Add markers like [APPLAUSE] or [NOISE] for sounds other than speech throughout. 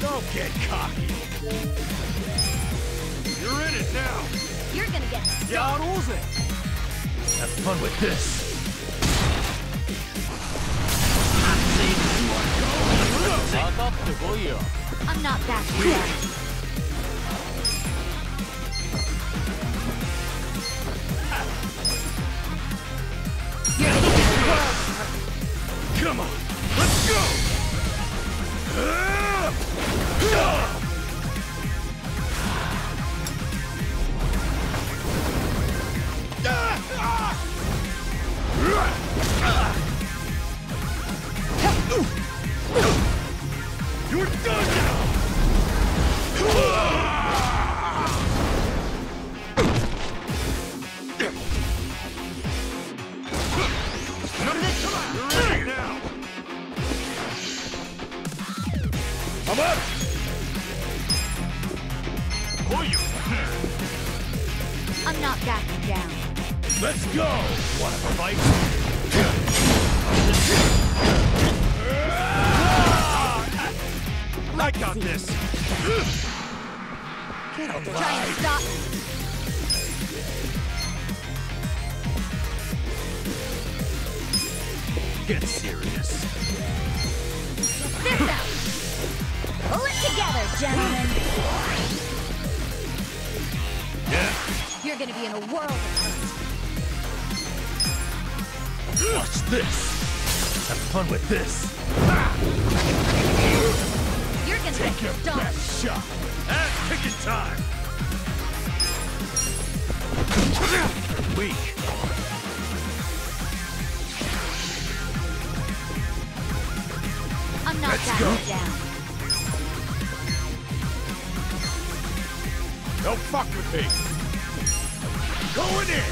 Don't get cocky. You're in it now. You're gonna get Yeah, Have fun with this. I'm not backing down. I'm! I'm not backing down. Let's go! Want to fight? Ah! I got this! Get Try and alive! stop me. Get serious! Gentlemen. Yeah! You're gonna be in a world of hurt. Watch this! Have fun with this! You're gonna Take your best shot! Ass kicking time! Weak! I'm not Let's backing go. down. Don't fuck with me! Going in!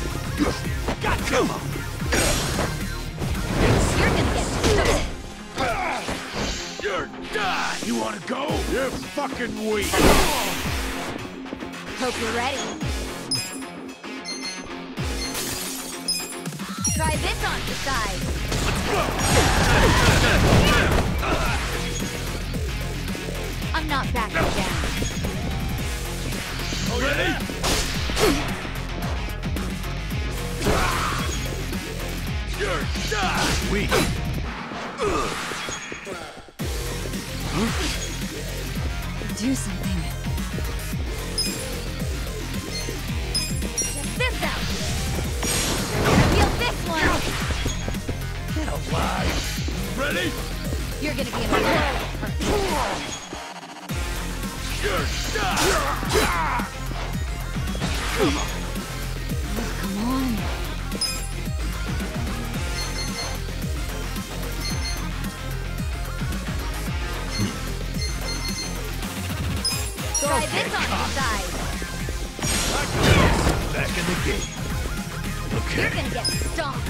Got come! You're gonna get stomped. You're done! You wanna go? You're fucking weak! Hope you're ready. Try this on the side. I'm not backing down. You're done! Weak! Do something. Check this out. You're gonna feel this one. Get alive! Ready? You're gonna be in a Come on! Come on. Try this on the side. Back in the game. You're gonna get stomped.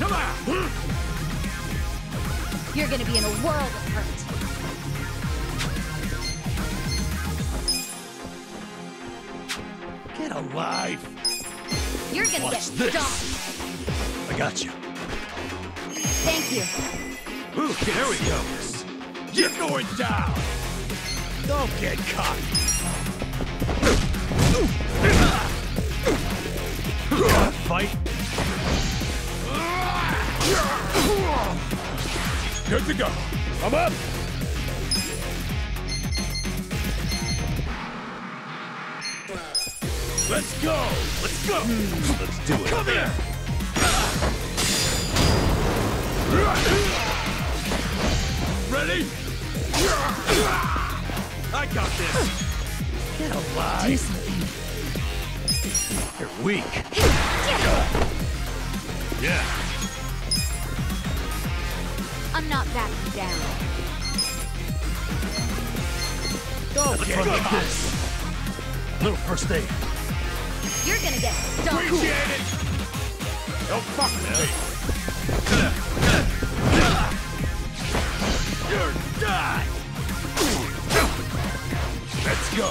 Come on! You're gonna be in a world of hurt. Get alive! You're gonna Watch get this. stomped. I got you. Thank you. Ooh, there we go. You're going down! Don't get cocky! Fight! Good to go. I'm up! Let's go! Let's go! Let's do it. Come here! Ready? I got this! Get alive! Do something. You're weak. Yeah. I'm not backing down. Don't get Look this. Little first aid. You're gonna get stomped. Appreciate it. Don't fuck with me. You're done. Let's go.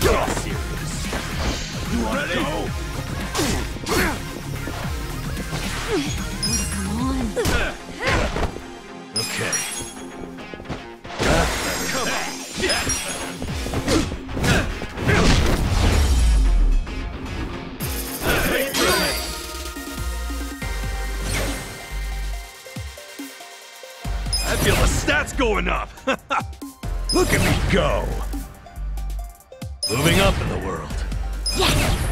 Get serious. You wanna Ready? go? Come on. Okay. Going up. [LAUGHS] Look at me go. Moving up in the world. Yes!